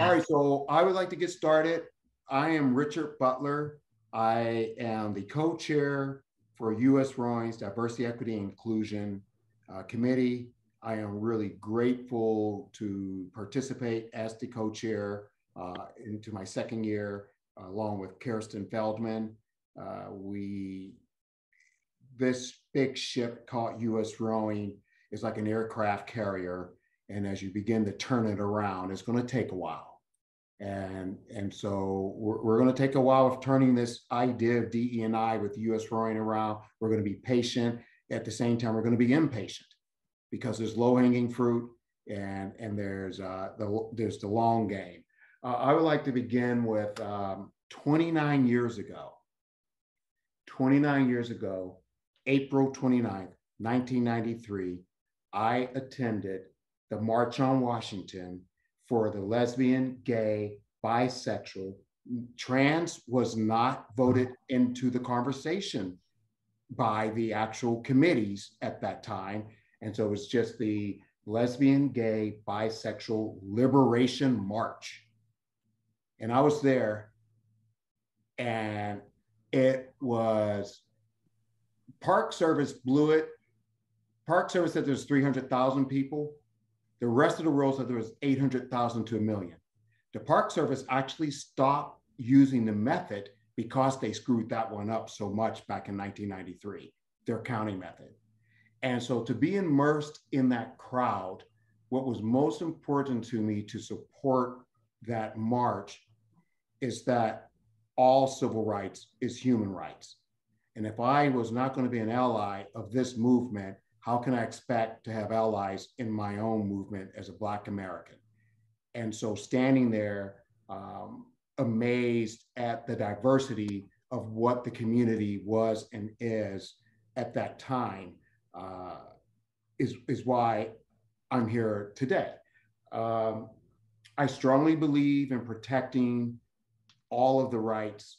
All right, so I would like to get started. I am Richard Butler. I am the co-chair for U.S. Rowing's Diversity, Equity, and Inclusion uh, Committee. I am really grateful to participate as the co-chair uh, into my second year, uh, along with Kirsten Feldman. Uh, we, this big ship called U.S. Rowing is like an aircraft carrier. And as you begin to turn it around, it's going to take a while. And, and so we're, we're going to take a while of turning this idea of DE&I with U.S. Rowing around. We're going to be patient. At the same time, we're going to be impatient because there's low hanging fruit and, and there's, uh, the, there's the long game. Uh, I would like to begin with um, 29 years ago. 29 years ago, April 29th, 1993, I attended the March on Washington for the lesbian, gay, bisexual. Trans was not voted into the conversation by the actual committees at that time. And so it was just the lesbian, gay, bisexual liberation march. And I was there, and it was Park Service blew it. Park Service said there's 300,000 people. The rest of the world said there was 800,000 to a million. The Park Service actually stopped using the method because they screwed that one up so much back in 1993, their counting method. And so to be immersed in that crowd, what was most important to me to support that march is that all civil rights is human rights. And if I was not going to be an ally of this movement, how can I expect to have allies in my own movement as a Black American? And so standing there, um, amazed at the diversity of what the community was and is at that time, uh, is, is why I'm here today. Um, I strongly believe in protecting all of the rights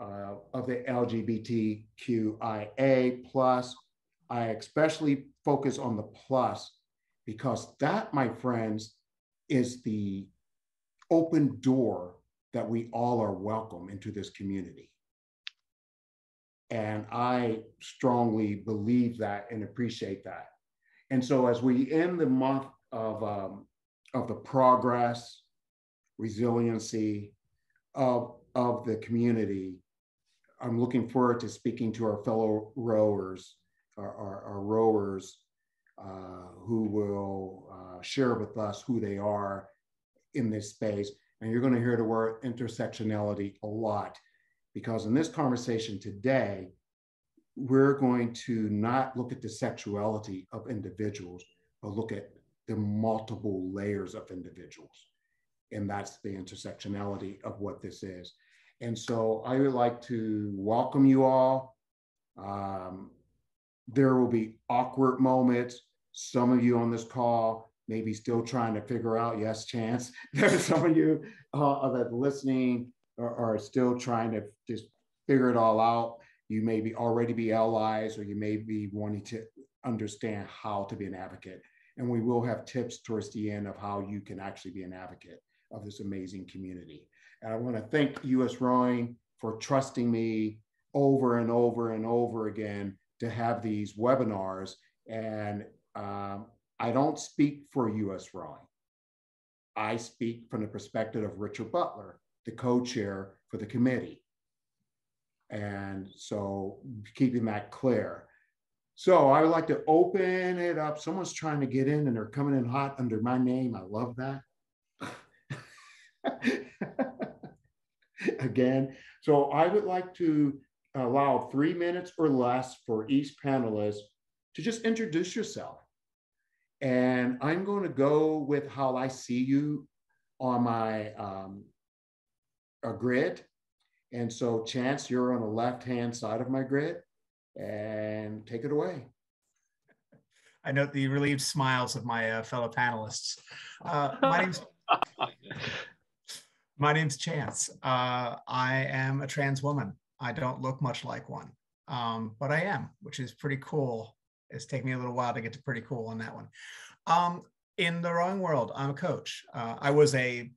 uh, of the LGBTQIA plus. I especially focus on the plus because that, my friends, is the open door that we all are welcome into this community. And I strongly believe that and appreciate that. And so as we end the month of, um, of the progress, resiliency of, of the community, I'm looking forward to speaking to our fellow rowers, our rowers uh, who will uh, share with us who they are in this space. And you're going to hear the word intersectionality a lot because in this conversation today, we're going to not look at the sexuality of individuals, but look at the multiple layers of individuals. And that's the intersectionality of what this is. And so I would like to welcome you all. Um, there will be awkward moments. Some of you on this call may be still trying to figure out, yes, Chance. There's some of you uh, that are listening are, are still trying to just figure it all out. You may be already be allies, or you may be wanting to understand how to be an advocate. And we will have tips towards the end of how you can actually be an advocate of this amazing community. And I want to thank US Rowing for trusting me over and over and over again to have these webinars. And um, I don't speak for US Rowing. I speak from the perspective of Richard Butler, the co-chair for the committee. And so keeping that clear. So I would like to open it up. Someone's trying to get in and they're coming in hot under my name. I love that. again. So I would like to allow three minutes or less for each panelist to just introduce yourself. And I'm going to go with how I see you on my um, a grid. And so Chance, you're on the left-hand side of my grid and take it away. I note the relieved smiles of my uh, fellow panelists. Uh, my name's My name's Chance. Uh, I am a trans woman. I don't look much like one, um, but I am, which is pretty cool. It's taken me a little while to get to pretty cool on that one. Um, in the rowing world, I'm a coach. Uh, I was a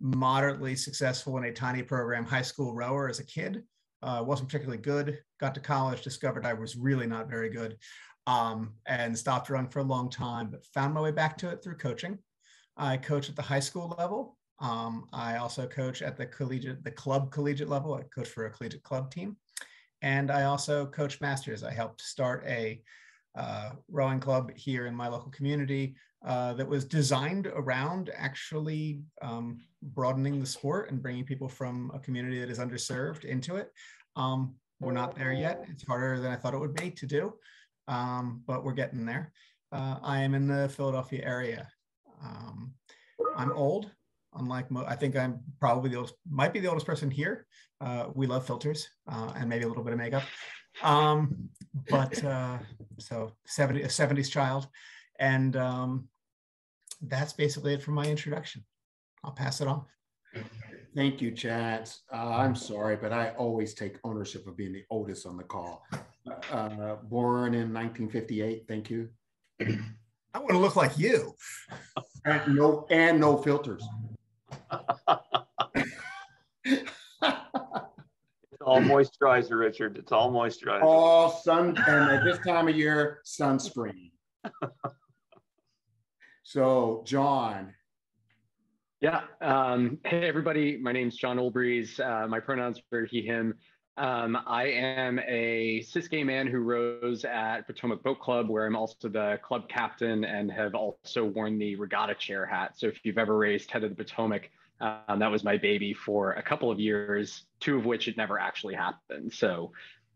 moderately successful in a tiny program, high school rower as a kid. Uh, wasn't particularly good. Got to college, discovered I was really not very good, um, and stopped rowing for a long time. But found my way back to it through coaching. I coach at the high school level. Um, I also coach at the collegiate, the club collegiate level. I coach for a collegiate club team, and I also coach masters. I helped start a uh, rowing club here in my local community uh, that was designed around actually um, broadening the sport and bringing people from a community that is underserved into it. Um, we're not there yet. It's harder than I thought it would be to do, um, but we're getting there. Uh, I am in the Philadelphia area. Um, I'm old, unlike mo- I think I'm probably the oldest, might be the oldest person here. Uh, we love filters uh, and maybe a little bit of makeup. Um, but uh, so 70, a 70s child. And um, that's basically it for my introduction. I'll pass it off. Thank you, Chance. Uh, I'm sorry, but I always take ownership of being the oldest on the call. Uh, born in 1958. Thank you. I want to look like you. And no, and no filters. All moisturizer, Richard. It's all moisturizer. All sun, and at this time of year, sunscreen. so, John. Yeah. Um, hey, everybody. My name's John Olbreeze. Uh, my pronouns are he, him. Um, I am a cis gay man who rows at Potomac Boat Club, where I'm also the club captain and have also worn the regatta chair hat. So if you've ever raced Head of the Potomac, um, that was my baby for a couple of years, two of which it never actually happened. So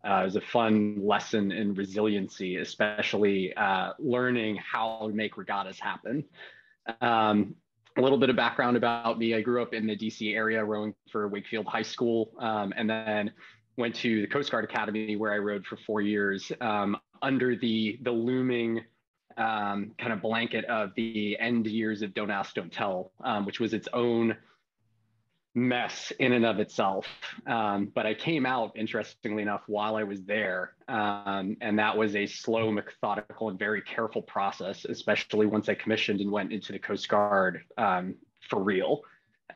uh, it was a fun lesson in resiliency, especially uh, learning how to make regattas happen. Um, a little bit of background about me. I grew up in the DC area rowing for Wakefield High School um, and then went to the Coast Guard Academy where I rowed for four years um, under the, the looming um, kind of blanket of the end years of Don't Ask, Don't Tell, um, which was its own mess in and of itself. Um, but I came out, interestingly enough, while I was there. Um, and that was a slow, methodical, and very careful process, especially once I commissioned and went into the Coast Guard um, for real.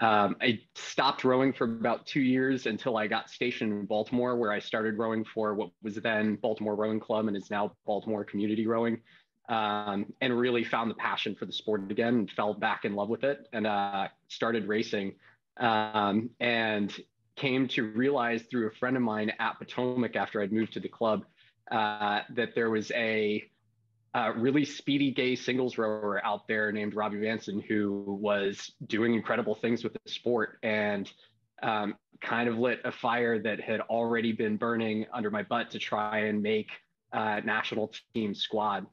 Um, I stopped rowing for about two years until I got stationed in Baltimore, where I started rowing for what was then Baltimore Rowing Club and is now Baltimore Community Rowing. Um, and really found the passion for the sport again and fell back in love with it and uh, started racing um, and came to realize through a friend of mine at Potomac after I'd moved to the club uh, that there was a, a, really speedy gay singles rower out there named Robbie Vanson who was doing incredible things with the sport and um, kind of lit a fire that had already been burning under my butt to try and make uh, national team squad.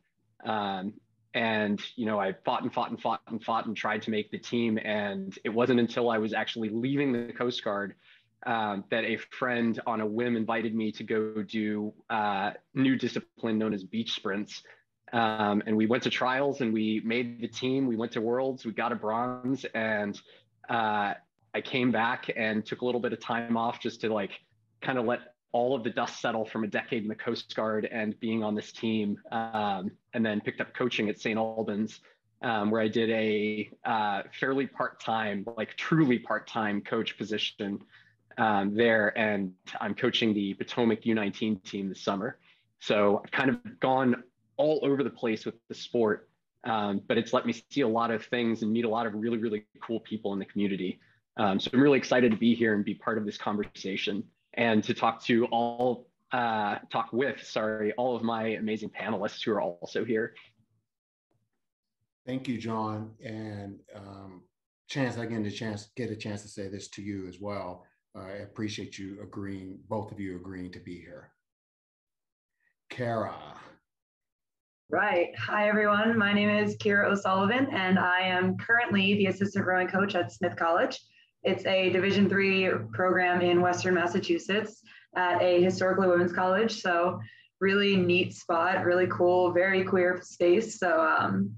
Um, and you know i fought and fought and fought and fought and tried to make the team and it wasn't until i was actually leaving the coast guard um, that a friend on a whim invited me to go do uh, new discipline known as beach sprints um, and we went to trials and we made the team we went to worlds we got a bronze and uh, i came back and took a little bit of time off just to like kind of let all of the dust settle from a decade in the Coast Guard and being on this team, um, and then picked up coaching at St. Albans, um, where I did a uh, fairly part-time, like truly part-time coach position um, there, and I'm coaching the Potomac U19 team this summer. So I've kind of gone all over the place with the sport, um, but it's let me see a lot of things and meet a lot of really, really cool people in the community. Um, so I'm really excited to be here and be part of this conversation and to talk to all, uh, talk with, sorry, all of my amazing panelists who are also here. Thank you, John. And um, Chance, I get a chance, get a chance to say this to you as well. I appreciate you agreeing, both of you agreeing to be here. Kara. Right. Hi, everyone. My name is Kira O'Sullivan, and I am currently the assistant rowing coach at Smith College. It's a Division three program in Western Massachusetts at a historically women's college. So really neat spot, really cool, very queer space. So um,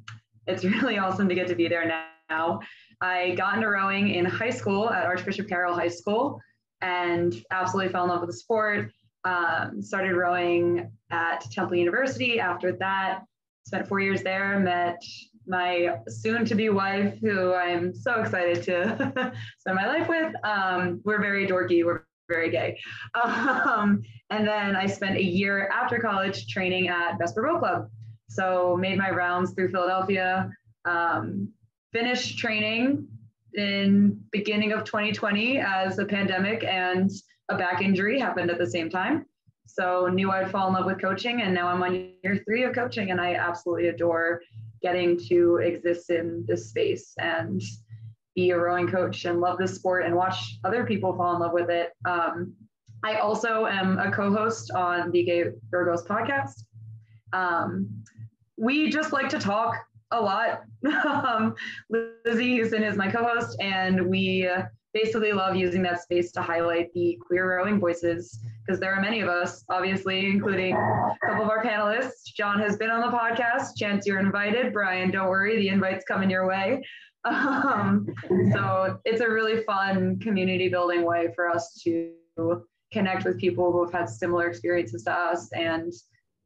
it's really awesome to get to be there now. I got into rowing in high school at Archbishop Carroll High School and absolutely fell in love with the sport. Um, started rowing at Temple University after that. Spent four years there, met my soon to be wife, who I'm so excited to spend my life with. Um, we're very dorky, we're very gay. Um, and then I spent a year after college training at Vesper Boat Club. So made my rounds through Philadelphia, um, finished training in beginning of 2020 as a pandemic and a back injury happened at the same time. So knew I'd fall in love with coaching and now I'm on year three of coaching and I absolutely adore getting to exist in this space and be a rowing coach and love this sport and watch other people fall in love with it. Um, I also am a co-host on the Gay Virgos podcast. Um, we just like to talk a lot. um, Lizzie Houston is my co-host, and we basically love using that space to highlight the queer rowing voices because there are many of us, obviously, including a couple of our panelists. John has been on the podcast. Chance, you're invited. Brian, don't worry, the invite's coming your way. Um, so it's a really fun community building way for us to connect with people who have had similar experiences to us and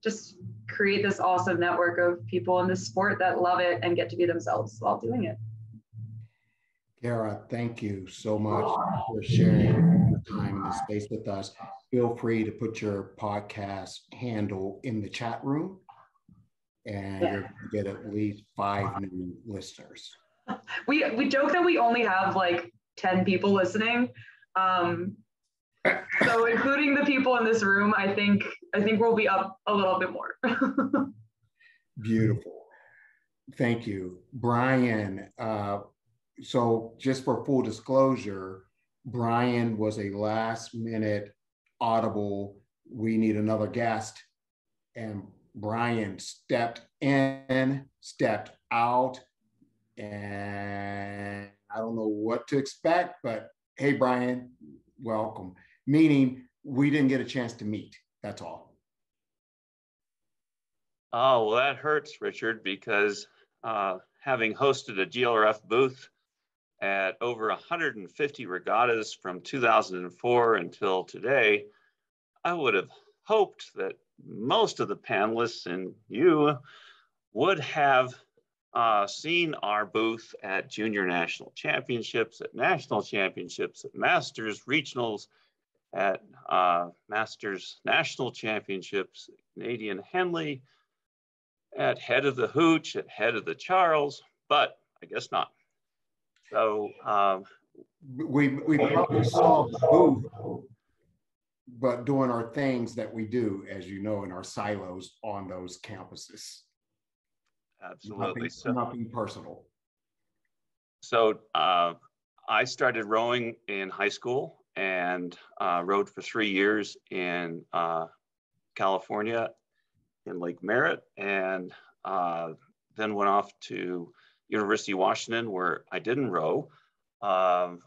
just create this awesome network of people in this sport that love it and get to be themselves while doing it. Kara, thank you so much for sharing your time in this space with us. Feel free to put your podcast handle in the chat room, and yeah. you're going to get at least five new listeners. We we joke that we only have like ten people listening, um, so including the people in this room, I think I think we'll be up a little bit more. Beautiful. Thank you, Brian. Uh, so just for full disclosure, Brian was a last minute audible, we need another guest. And Brian stepped in, stepped out, and I don't know what to expect, but hey, Brian, welcome. Meaning we didn't get a chance to meet. That's all. Oh, well, that hurts, Richard, because uh, having hosted a GLRF booth at over 150 regattas from 2004 until today, I would have hoped that most of the panelists and you would have uh, seen our booth at junior national championships, at national championships, at masters, regionals, at uh, masters national championships, Canadian Henley, at head of the Hooch, at head of the Charles, but I guess not. So um, we we probably saw the booth, but doing our things that we do, as you know, in our silos on those campuses. Absolutely. Nothing, so, nothing personal. So uh, I started rowing in high school and uh, rowed for three years in uh, California in Lake Merritt, and uh, then went off to University of Washington, where I didn't row. Um,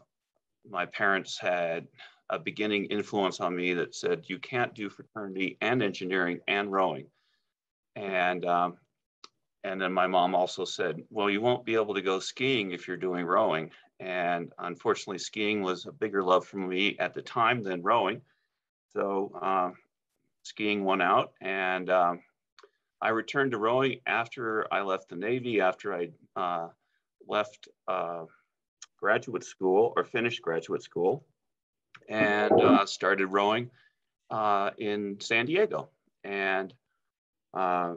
my parents had a beginning influence on me that said, you can't do fraternity and engineering and rowing. And, um, and then my mom also said, well, you won't be able to go skiing if you're doing rowing. And unfortunately, skiing was a bigger love for me at the time than rowing. So uh, skiing won out. And um, I returned to rowing after I left the Navy, after I uh, left uh, graduate school or finished graduate school, and uh, started rowing uh, in San Diego, and uh,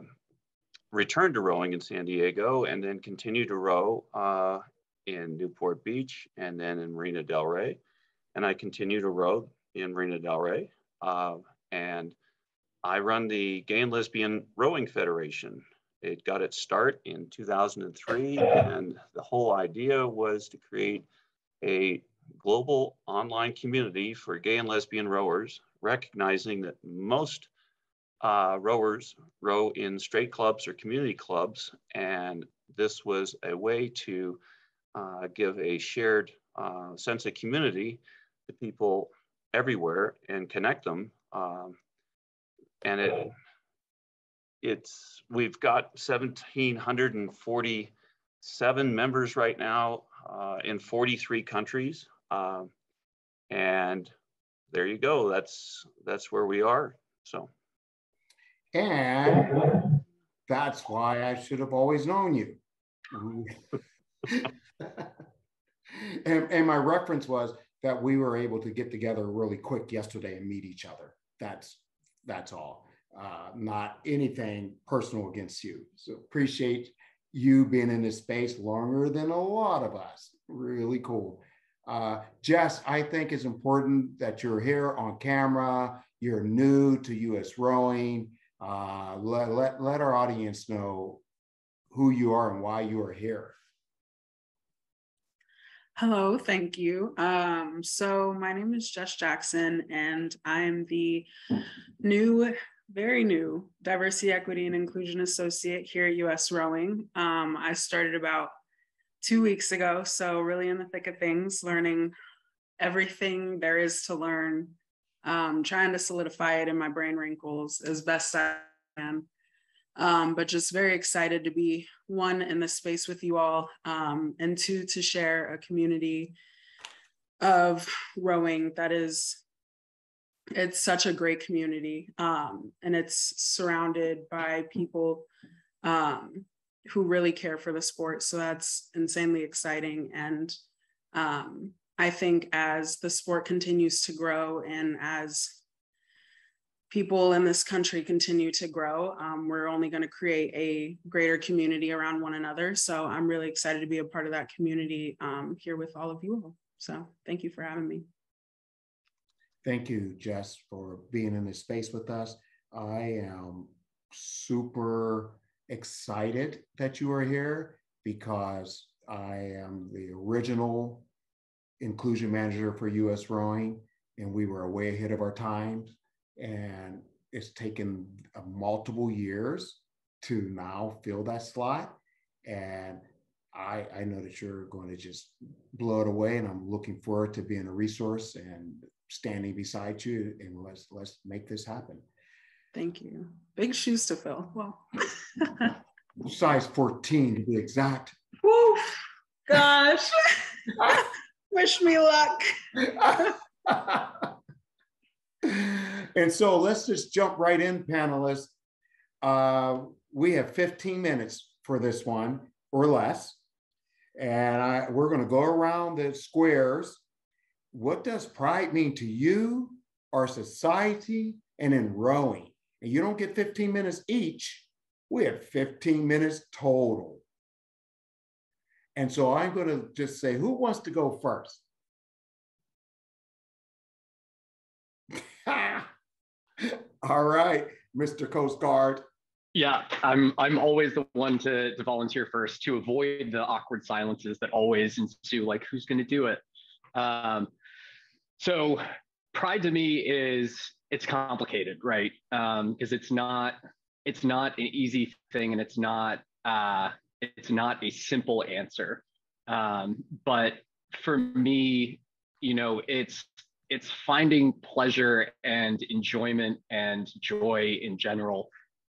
returned to rowing in San Diego, and then continued to row uh, in Newport Beach, and then in Marina Del Rey, and I continue to row in Marina Del Rey, and I run the Gay and Lesbian Rowing Federation. It got its start in 2003, and the whole idea was to create a global online community for gay and lesbian rowers, recognizing that most uh, rowers row in straight clubs or community clubs, and this was a way to uh, give a shared uh, sense of community to people everywhere and connect them um, and it it's we've got 1747 members right now uh, in 43 countries. Uh, and there you go. That's that's where we are. So. And that's why i should have always known you. And, and my reference was that we were able to get together really quick yesterday and meet each other. That's that's all. Uh, not anything personal against you. So appreciate you being in this space longer than a lot of us. Really cool. Uh, Jess, I think it's important that you're here on camera. You're new to U.S. rowing. Uh, let, let, let our audience know who you are and why you are here. Hello, thank you. Um, so my name is Jess Jackson, and I'm the new, very new Diversity, Equity, and Inclusion Associate here at US Rowing. Um, I started about two weeks ago, so really in the thick of things, learning everything there is to learn, um, trying to solidify it in my brain wrinkles as best I can. Um, but just very excited to be one in the space with you all, um, and two to share a community of rowing that is it's such a great community um, and it's surrounded by people um, who really care for the sport. So that's insanely exciting. And um, i think as the sport continues to grow and as people in this country continue to grow, um, we're only going to create a greater community around one another. So I'm really excited to be a part of that community um, here with all of you all. So thank you for having me. Thank you, Jess, for being in this space with us. I am super excited that you are here because I am the original inclusion manager for US Rowing, and we were way ahead of our times and it's taken uh, multiple years to now fill that slot. And I, I know that you're going to just blow it away, and I'm looking forward to being a resource and standing beside you. And let's let's make this happen. Thank you. Big shoes to fill. Well, size 14 to be exact. Woo! Gosh, wish me luck. and so let's just jump right in, panelists. Uh, we have 15 minutes for this one or less. And I, we're going to go around the squares. What does pride mean to you, our society, and in rowing? And you don't get 15 minutes each. We have 15 minutes total. And so I'm going to just say, who wants to go first? All right, Mr. Coast Guard. Yeah, I'm I'm always the one to, to volunteer first to avoid the awkward silences that always ensue, like who's going to do it. Um, so pride to me is it's complicated, right? Because um, it's not it's not an easy thing, and it's not uh, it's not a simple answer. Um, but for me, you know, it's it's finding pleasure and enjoyment and joy in general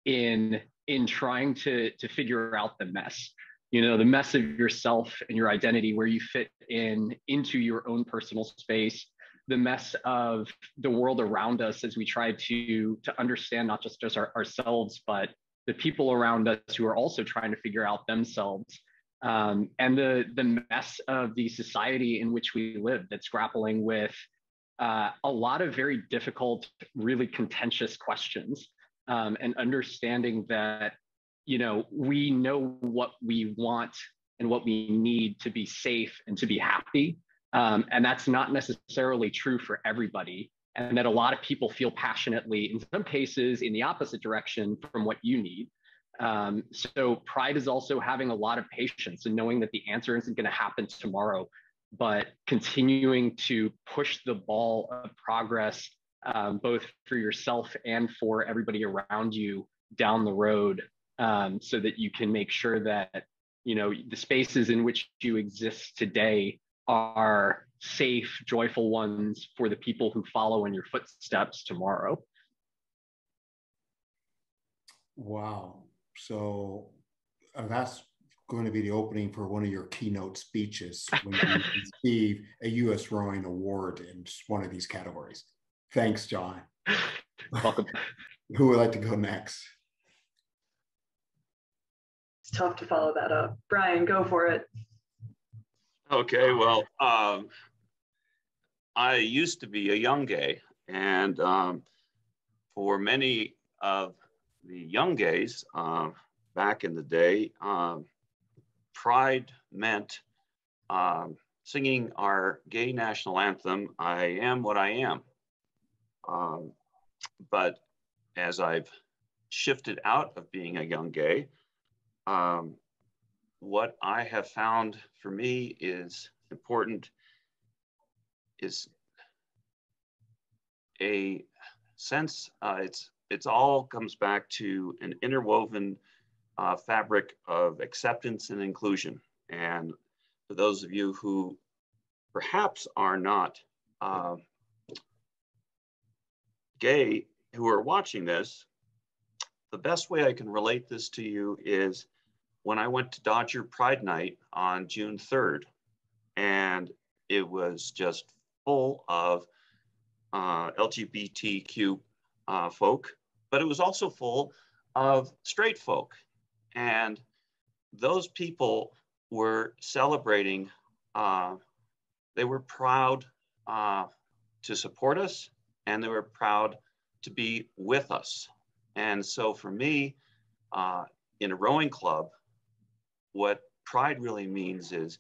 in in trying to to figure out the mess. You know the mess of yourself and your identity where you fit in into your own personal space the mess of the world around us as we try to to understand not just just our, ourselves but the people around us who are also trying to figure out themselves um, and the the mess of the society in which we live that's grappling with uh, a lot of very difficult, really contentious questions, um, and understanding that you know we know what we want and what we need to be safe and to be happy, um, and that's not necessarily true for everybody. And that a lot of people feel passionately, in some cases, in the opposite direction from what you need. Um, so pride is also having a lot of patience and knowing that the answer isn't going to happen tomorrow but continuing to push the ball of progress, um, both for yourself and for everybody around you down the road, um, so that you can make sure that you know the spaces in which you exist today are safe, joyful ones for the people who follow in your footsteps tomorrow. Wow. So uh, that's going to be the opening for one of your keynote speeches when you receive a U.S. Rowing Award in one of these categories. Thanks, John. Welcome. Who would like to go next? it's tough to follow that up. Brian, go for it. Okay, well, um, I used to be a young gay, and um, for many of the young gays uh, back in the day, um, pride meant um, singing our gay national anthem, I Am What I Am. Um, but as I've shifted out of being a young gay, um, what I have found for me is important is a sense uh, it's it's all comes back to an interwoven uh, fabric of acceptance and inclusion and for those of you who perhaps are not uh, gay who are watching this the best way i can relate this to you is when I went to Dodger Pride Night on June 3rd, and it was just full of uh, LGBTQ uh, folk, but it was also full of straight folk. And those people were celebrating, uh, they were proud uh, to support us, and they were proud to be with us. And so for me, uh, in a rowing club, what pride really means is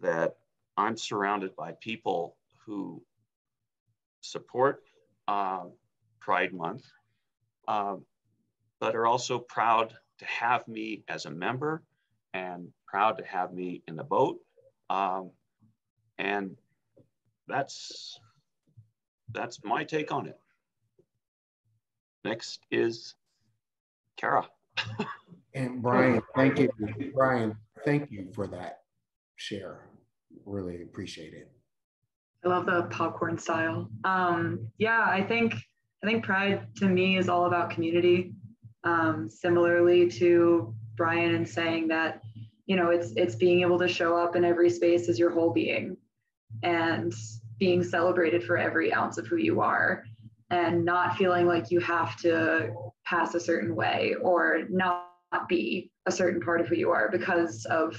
that I'm surrounded by people who support uh, Pride Month, uh, but are also proud to have me as a member and proud to have me in the boat. Um, and that's that's my take on it. Next is Kara. And Brian, thank you. Brian, thank you for that share. Really appreciate it. I love the popcorn style. Um, yeah, I think I think pride to me is all about community. Um, similarly to Brian and saying that, you know, it's it's being able to show up in every space as your whole being and being celebrated for every ounce of who you are and not feeling like you have to pass a certain way or not be a certain part of who you are because of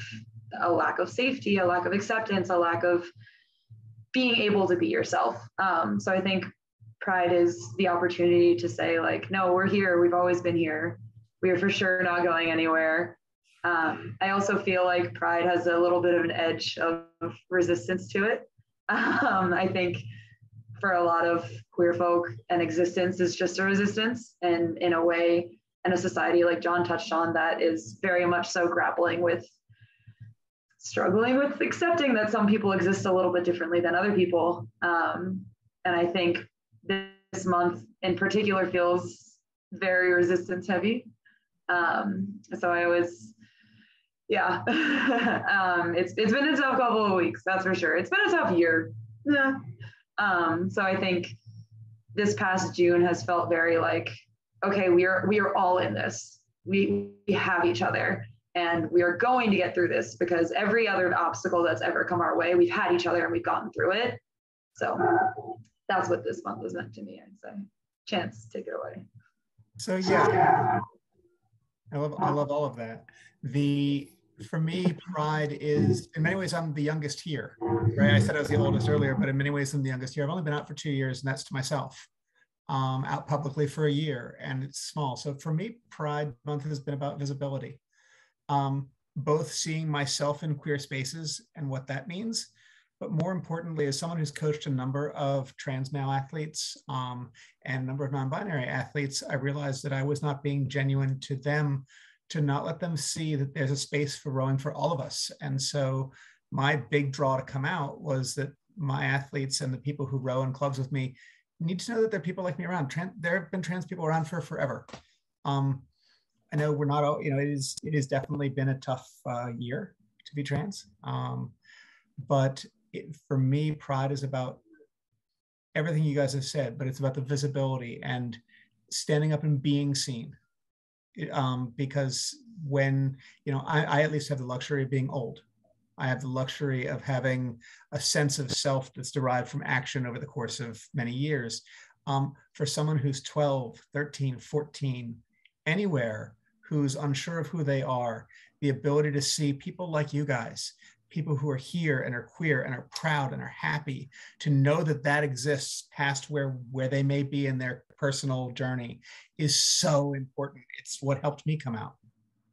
a lack of safety, a lack of acceptance, a lack of being able to be yourself. Um, so I think pride is the opportunity to say, like, no, we're here. We've always been here. We are for sure not going anywhere. Um, I also feel like pride has a little bit of an edge of resistance to it. Um, I think for a lot of queer folk, an existence is just a resistance. And in a way, and a society like John touched on that is very much so grappling with struggling with accepting that some people exist a little bit differently than other people. Um, and I think this month in particular feels very resistance heavy. Um, so I was, yeah, um, it's it's been a tough couple of weeks, that's for sure. It's been a tough year. Yeah. Um, so I think this past June has felt very like okay, we are we are all in this. We, we have each other and we are going to get through this because every other obstacle that's ever come our way, we've had each other and we've gotten through it. So that's what this month was meant to me, I'd say. Chance, take it away. So yeah, I love I love all of that. The for me, pride is in many ways I'm the youngest here. Right? I said I was the oldest earlier, but in many ways I'm the youngest here. I've only been out for two years, and that's to myself um, out publicly for a year and it's small. So for me, Pride Month has been about visibility, um, both seeing myself in queer spaces and what that means. But more importantly, as someone who's coached a number of trans male athletes um, and a number of non binary athletes, I realized that I was not being genuine to them to not let them see that there's a space for rowing for all of us. And so my big draw to come out was that my athletes and the people who row in clubs with me need to know that there are people like me around. Trans, there have been trans people around for forever. Um, I know we're not, all, you know, it is it has definitely been a tough uh, year to be trans. Um, but it, for me, pride is about everything you guys have said, but it's about the visibility and standing up and being seen. It, um, because when you know, I, I at least have the luxury of being old. I have the luxury of having a sense of self that's derived from action over the course of many years. Um, for someone who's 12, 13, 14, anywhere, who's unsure of who they are, the ability to see people like you guys, people who are here and are queer and are proud and are happy to know that that exists past where where they may be in their personal journey is so important. It's what helped me come out.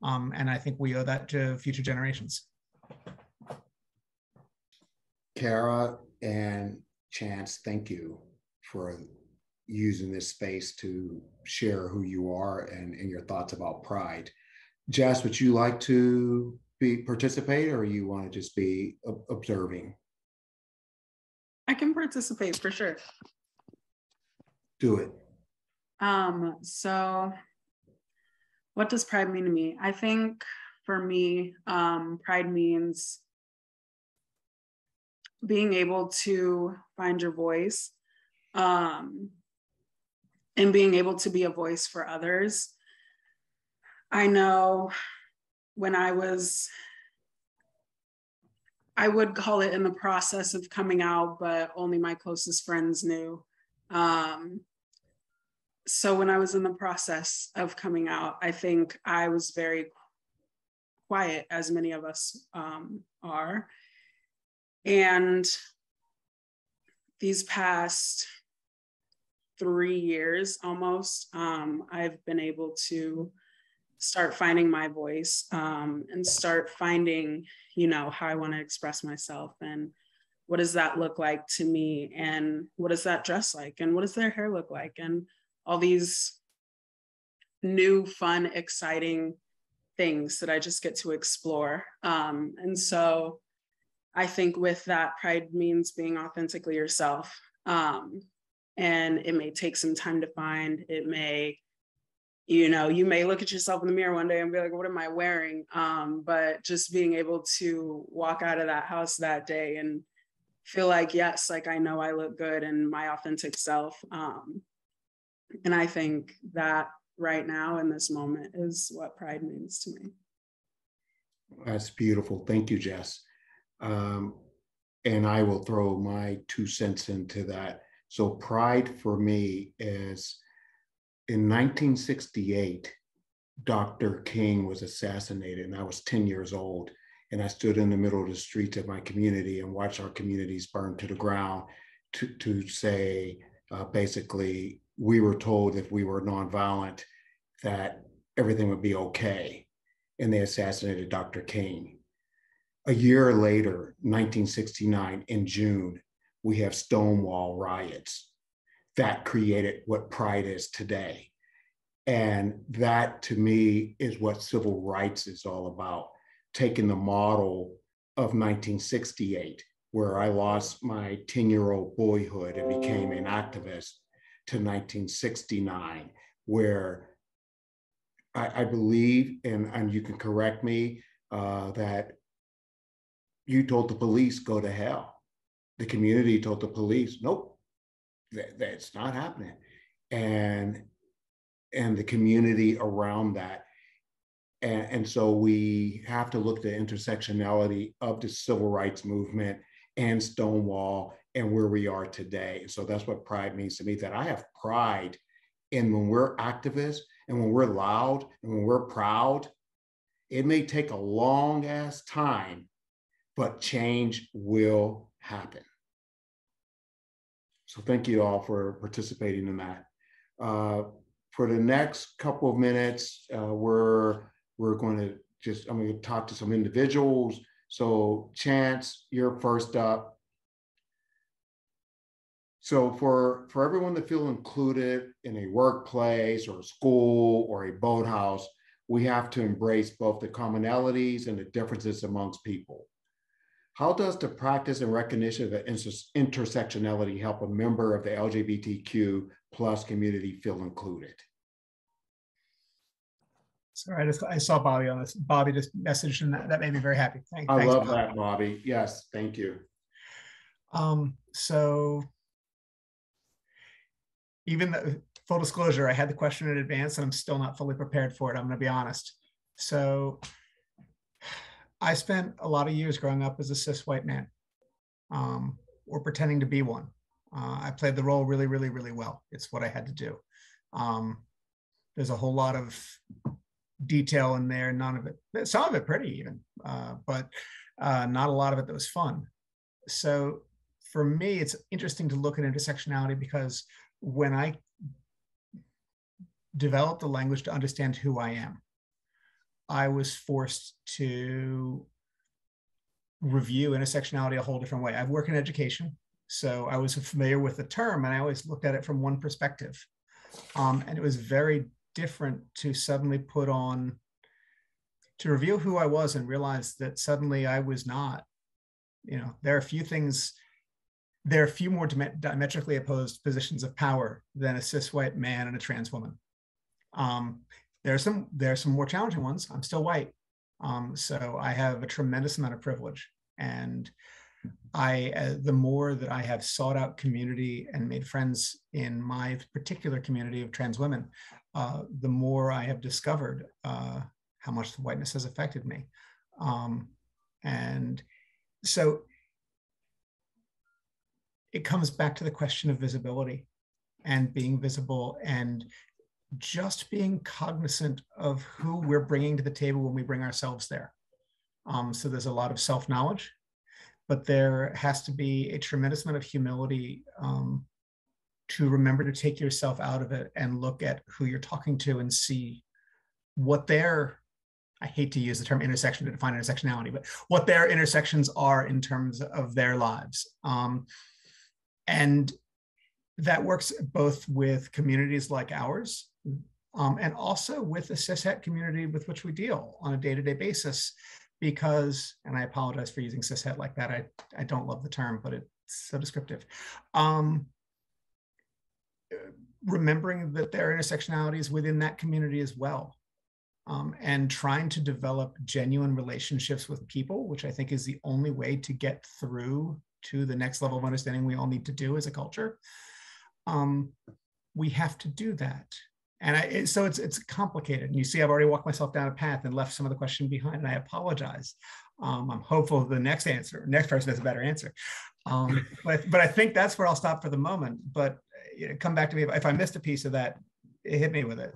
Um, and i think we owe that to future generations. Kara and chance thank you for using this space to share who you are and, and your thoughts about pride. Jess would you like to be participate or you want to just be observing? I can participate for sure. Do it. Um, so what does pride mean to me? I think for me, um, pride means being able to find your voice um, and being able to be a voice for others. I know when I was, I would call it in the process of coming out, but only my closest friends knew. Um, so when I was in the process of coming out, I think I was very quiet, as many of us um, are. And these past three years almost, um, I've been able to start finding my voice um, and start finding, you know, how I want to express myself and what does that look like to me and what does that dress like and what does their hair look like and all these new, fun, exciting things that I just get to explore. Um, and so I think with that, pride means being authentically yourself. Um, and it may take some time to find, it may you know you may look at yourself in the mirror one day and be like what am i wearing? Um, but just being able to walk out of that house that day and feel like yes like i know i look good and my authentic self. Um, and i think that right now in this moment is what pride means to me. That's beautiful. Thank you jess. Um, and i will throw my two cents into that. So pride for me is in 1968, Dr. King was assassinated, and I was 10 years old. And I stood in the middle of the streets of my community and watched our communities burn to the ground to, to say uh, basically, we were told if we were nonviolent that everything would be okay. And they assassinated Dr. King. A year later, 1969, in June, we have Stonewall riots that created what pride is today. And that to me is what civil rights is all about taking the model of 1968, where I lost my 10 year old boyhood and became an activist, to 1969, where I, I believe, and, and you can correct me, uh, that you told the police, go to hell. The community told the police, nope, that, that's not happening. And and the community around that. And, and so we have to look the intersectionality of the civil rights movement and stonewall and where we are today. So that's what pride means to me that i have pride in when we're activists and when we're loud and when we're proud it may take a long ass time but change will happen so thank you all for participating in that. Uh, for the next couple of minutes, uh, we're we're going to just I'm going to talk to some individuals. So Chance, you're first up. So for for everyone to feel included in a workplace or a school or a boathouse, we have to embrace both the commonalities and the differences amongst people. How does the practice and recognition of intersectionality help a member of the LGBTQ plus community feel included? Sorry, I just I saw Bobby on this. Bobby just messaged and that, that made me very happy. Thank, I thanks, love Bobby. that, Bobby. Yes, thank you. Um, so even the full disclosure, I had the question in advance and I'm still not fully prepared for it. I'm going to be honest. So I spent a lot of years growing up as a cis white man um, or pretending to be one. Uh, I played the role really, really, really well. It's what I had to do. Um, there's a whole lot of detail in there. None of it, some of it pretty even, uh, but uh, not a lot of it that was fun. So for me, it's interesting to look at intersectionality because when I developed the language to understand who I am, I was forced to review intersectionality a whole different way. I've worked in education, so I was familiar with the term and I always looked at it from one perspective. Um, and it was very different to suddenly put on, to reveal who I was and realize that suddenly I was not. You know, there are a few things, there are a few more diametrically opposed positions of power than a cis white man and a trans woman. Um, there are some there are some more challenging ones. I'm still white, um, so I have a tremendous amount of privilege, and I uh, the more that I have sought out community and made friends in my particular community of trans women, uh, the more I have discovered uh, how much the whiteness has affected me, um, and so it comes back to the question of visibility and being visible and just being cognizant of who we're bringing to the table when we bring ourselves there. Um, so there's a lot of self knowledge, but there has to be a tremendous amount of humility um, to remember to take yourself out of it and look at who you're talking to and see what their I hate to use the term intersection to define intersectionality, but what their intersections are in terms of their lives. Um, and that works both with communities like ours um, and also with the cishet community with which we deal on a day-to-day basis because and i apologize for using cishet like that i, I don't love the term but it's so descriptive. Um, remembering that there are intersectionalities within that community as well um, and trying to develop genuine relationships with people which i think is the only way to get through to the next level of understanding we all need to do as a culture um, we have to do that and I, so it's it's complicated. And you see, I've already walked myself down a path and left some of the question behind, and I apologize. Um, I'm hopeful the next answer, next person has a better answer. Um, but but I think that's where I'll stop for the moment. But you know, come back to me if I missed a piece of that. Hit me with it.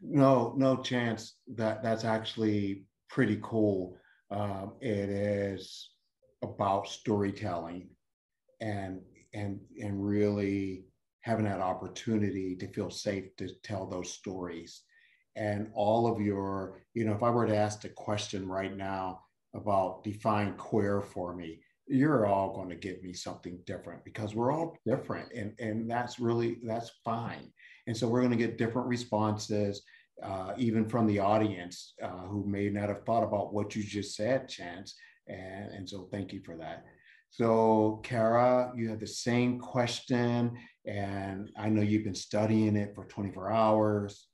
No, no chance. That that's actually pretty cool. Um, it is about storytelling, and and and really having that opportunity to feel safe to tell those stories. And all of your, you know, if I were to ask a question right now about define queer for me, you're all going to give me something different because we're all different and, and that's really that's fine. And so we're going to get different responses uh, even from the audience uh, who may not have thought about what you just said chance. And, and so thank you for that so kara you have the same question and I know you've been studying it for 24 hours.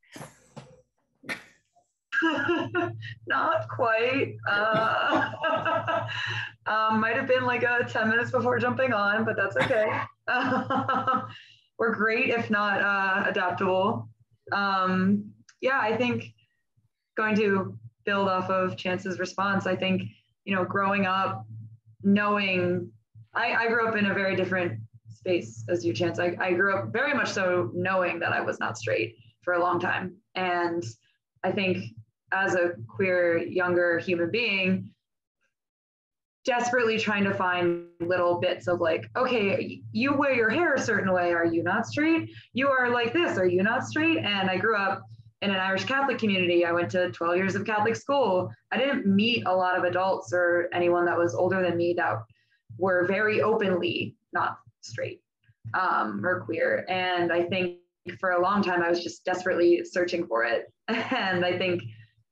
Not quite. Uh, um, might have been like a 10 minutes before jumping on, but that's okay. we're great, if not uh, adaptable. Um, yeah, I think going to build off of Chance's response, I think, you know, growing up, knowing I, I grew up in a very different space as you chance. I, I grew up very much so knowing that I was not straight for a long time. And I think as a queer younger human being, desperately trying to find little bits of like, okay, you wear your hair a certain way. Are you not straight? You are like this. Are you not straight? And I grew up in an Irish Catholic community. I went to 12 years of Catholic school. I didn't meet a lot of adults or anyone that was older than me that were very openly not straight um, or queer. And I think for a long time, I was just desperately searching for it. And I think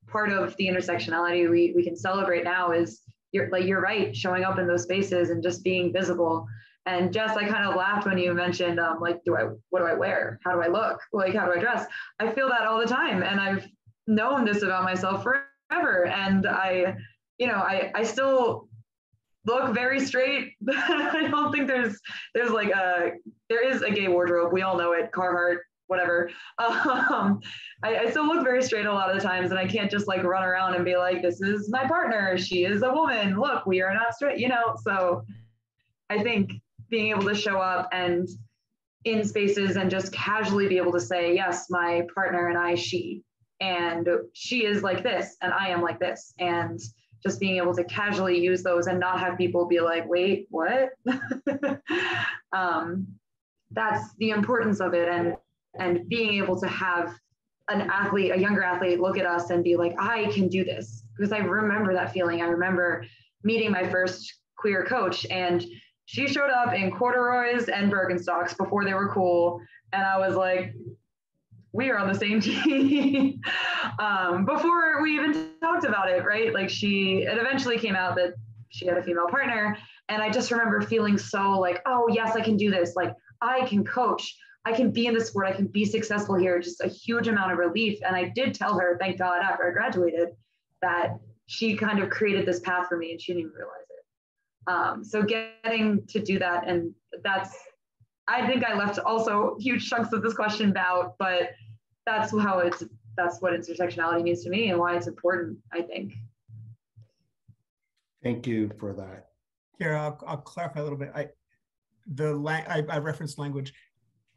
part of the intersectionality we, we can celebrate now is you're like, you're right, showing up in those spaces and just being visible. And Jess, I kind of laughed when you mentioned, um, like, do I, what do I wear? How do I look? Like, how do I dress? I feel that all the time. And I've known this about myself forever. And I, you know, I, I still look very straight. I don't think there's there's like a there is a gay wardrobe. We all know it. Carhartt, whatever. Um, I, I, still look very straight a lot of the times, and I can't just like run around and be like, "This is my partner. She is a woman. Look, we are not straight." You know. So I think being able to show up and in spaces and just casually be able to say, "Yes, my partner and I, she," and she is like this and I am like this. And just being able to casually use those and not have people be like, wait, what? um, that's the importance of it. And and being able to have an athlete, a younger athlete, look at us and be like, I can do this. Because I remember that feeling. I remember meeting my first queer coach and she showed up in corduroys and Birkenstocks before they were cool. And I was like, we are on the same team um, before we even talked about it, right? Like she, it eventually came out that she had a female partner. And I just remember feeling so like, oh, yes, I can do this. Like I can coach. I can be in the sport. I can be successful here. Just a huge amount of relief. And I did tell her, thank God, after I graduated, that she kind of created this path for me and she didn't even realize. Um, so getting to do that, and that's, I think I left also huge chunks of this question about, but that's how it's, that's what intersectionality means to me and why it's important, I think. Thank you for that. Here, I'll, I'll clarify a little bit. I, the la- I, I referenced language.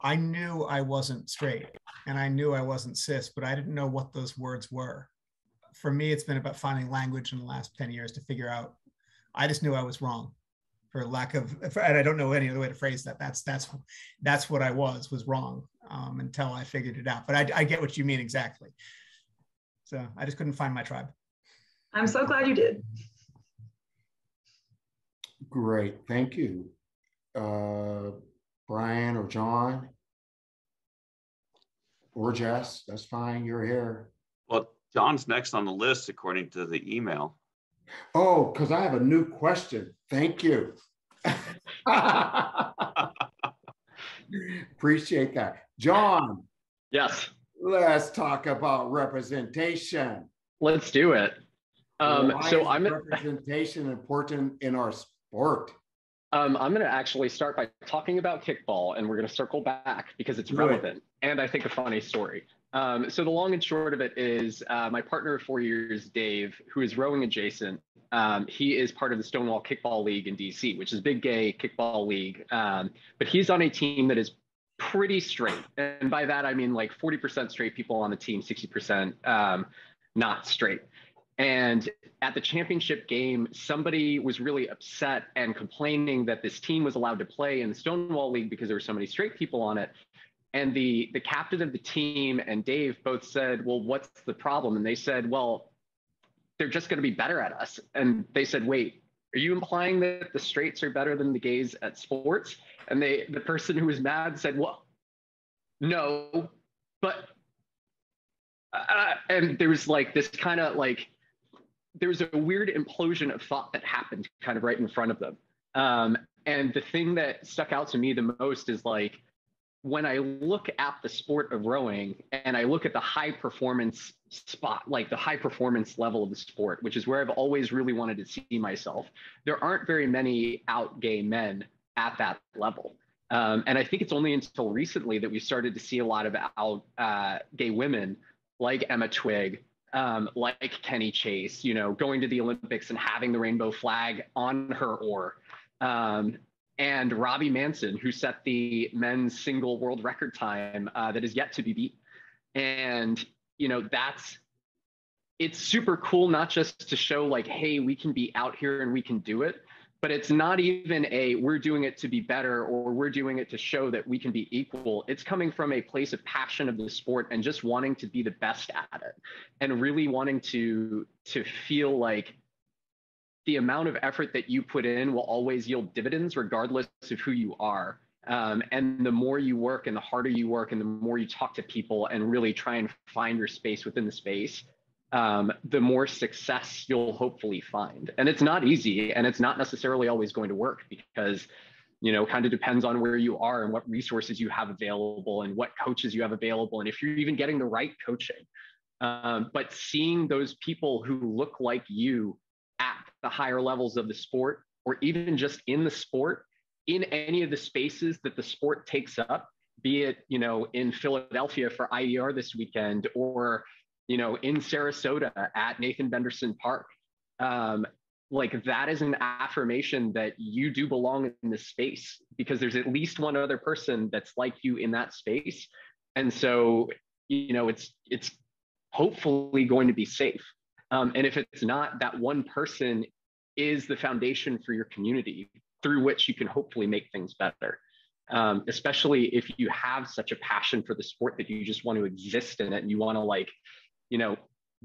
I knew I wasn't straight and I knew I wasn't cis, but I didn't know what those words were. For me, it's been about finding language in the last 10 years to figure out. I just knew I was wrong for lack of, and I don't know any other way to phrase that. That's, that's, that's what I was, was wrong um, until I figured it out. But I, I get what you mean exactly. So I just couldn't find my tribe. I'm so glad you did. Great, thank you uh, Brian or John or Jess. That's fine. You're here. Well, John's next on the list according to the email. Oh, because I have a new question. Thank you. Appreciate that. John. Yes. Let's talk about representation. Let's do it. Um, Why so I'm representation important in our sport. Um, I'm going to actually start by talking about kickball, and we're going to circle back because it's relevant and I think a funny story. Um, so the long and short of it is, uh, my partner of four years, Dave, who is rowing adjacent, um, he is part of the Stonewall Kickball League in DC, which is big gay kickball league. Um, but he's on a team that is pretty straight, and by that I mean like 40% straight people on the team, 60% um, not straight. And at the championship game, somebody was really upset and complaining that this team was allowed to play in the Stonewall League because there were so many straight people on it. And the the captain of the team and Dave both said, "Well, what's the problem?" And they said, "Well, they're just going to be better at us." And they said, "Wait, are you implying that the straights are better than the gays at sports?" And they the person who was mad said, "Well, no, but." Uh, and there was like this kind of like there was a weird implosion of thought that happened kind of right in front of them. Um, and the thing that stuck out to me the most is like when I look at the sport of rowing and I look at the high performance spot, like the high performance level of the sport, which is where I've always really wanted to see myself, there aren't very many out gay men at that level. Um, and I think it's only until recently that we started to see a lot of out uh, gay women like Emma Twigg, um, like Kenny Chase, you know, going to the Olympics and having the rainbow flag on her oar. Um, and Robbie Manson, who set the men's single world record time uh, that is yet to be beat. And, you know, that's, it's super cool, not just to show like, hey, we can be out here and we can do it, but it's not even a we're doing it to be better or we're doing it to show that we can be equal it's coming from a place of passion of the sport and just wanting to be the best at it and really wanting to to feel like the amount of effort that you put in will always yield dividends regardless of who you are um, and the more you work and the harder you work and the more you talk to people and really try and find your space within the space um, the more success you'll hopefully find. And it's not easy and it's not necessarily always going to work because, you know, kind of depends on where you are and what resources you have available and what coaches you have available and if you're even getting the right coaching. Um, but seeing those people who look like you at the higher levels of the sport or even just in the sport in any of the spaces that the sport takes up be it you know in philadelphia for idr this weekend or you know, in Sarasota at Nathan Benderson Park. Um, like that is an affirmation that you do belong in this space because there's at least one other person that's like you in that space. And so, you know, it's it's hopefully going to be safe. Um, and if it's not, that one person is the foundation for your community through which you can hopefully make things better. Um, especially if you have such a passion for the sport that you just want to exist in it and you want to like, you know,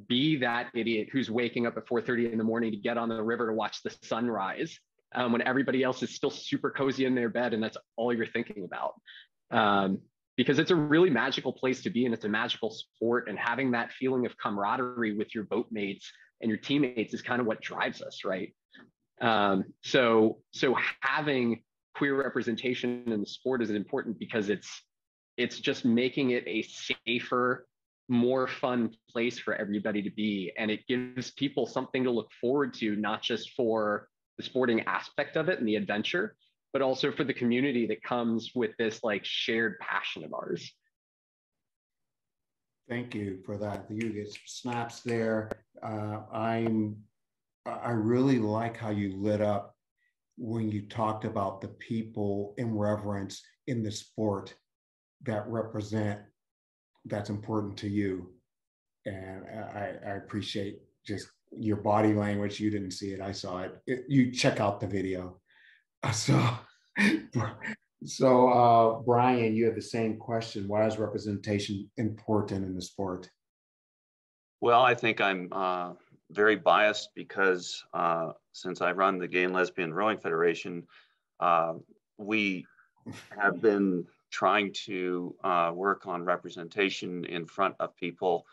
be that idiot who's waking up at 4:30 in the morning to get on the river to watch the sunrise um, when everybody else is still super cozy in their bed and that's all you're thinking about. Um, because it's a really magical place to be and it's a magical sport and having that feeling of camaraderie with your boat mates and your teammates is kind of what drives us right? Um, so so having queer representation in the sport is important because it's it's just making it a safer more fun place for everybody to be. And it gives people something to look forward to not just for the sporting aspect of it and the adventure but also for the community that comes with this like shared passion of ours. Thank you for that. You get snaps there. Uh, I'm. I really like how you lit up when you talked about the people in reverence in the sport that represent that's important to you, and I, I appreciate just your body language. You didn't see it; I saw it. it you check out the video. So, so uh, Brian, you have the same question. Why is representation important in the sport? Well, I think I'm uh, very biased because uh, since I run the Gay and Lesbian Rowing Federation, uh, we have been trying to uh, work on representation in front of people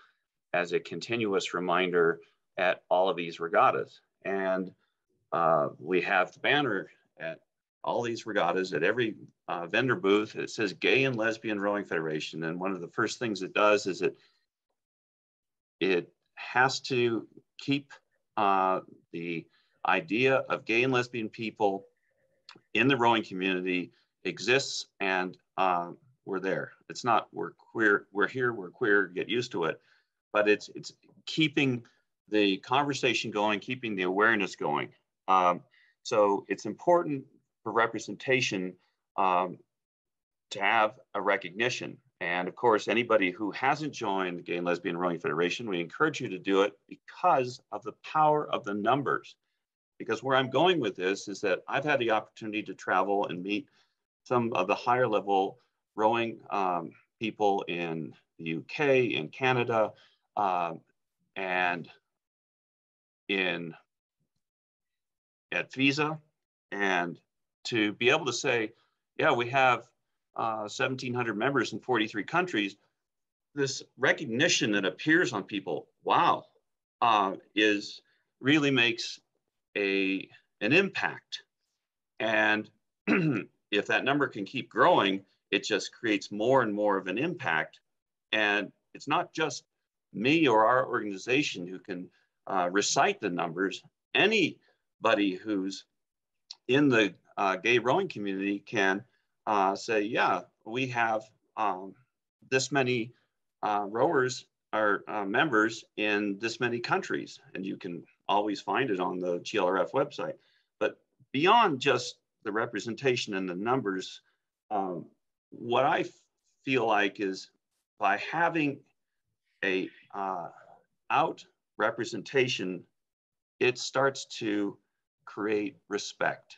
as a continuous reminder at all of these regattas. And uh, we have the banner at all these regattas at every uh, vendor booth. It says Gay and Lesbian Rowing Federation. And one of the first things it does is it, it has to keep uh, the idea of gay and lesbian people in the rowing community exists and uh, we're there. It's not we're queer, we're here, we're queer, get used to it, but it's it's keeping the conversation going, keeping the awareness going. Um, so it's important for representation um, to have a recognition. And of course, anybody who hasn't joined the Gay and Lesbian Rowing Federation, we encourage you to do it because of the power of the numbers. Because where I'm going with this is that I've had the opportunity to travel and meet some of the higher level rowing um, people in the UK, in Canada, um, and in at FISA and to be able to say, yeah, we have uh, 1,700 members in 43 countries, this recognition that appears on people, wow, uh, is really makes a an impact. And if that number can keep growing, it just creates more and more of an impact. And it's not just me or our organization who can uh, recite the numbers. Anybody who's in the uh, gay rowing community can uh, say, yeah, we have um, this many uh, rowers or uh, members in this many countries, and you can always find it on the GLRF website. But beyond just the representation and the numbers, um, what I feel like is by having a uh, out representation, it starts to create respect